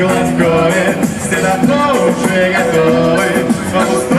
Глазкове, все давно уже готовы,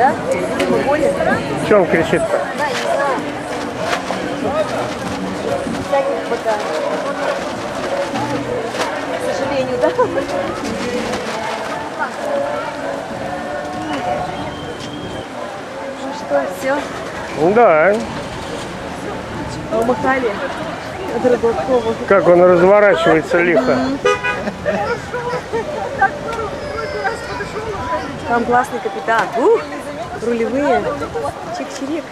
да? Че он кричит-то? К сожалению, да? Ну что, все? Да. Помахали Как он разворачивается лихо. Там классный капитан. Ух! рулевые. Чик-чирик.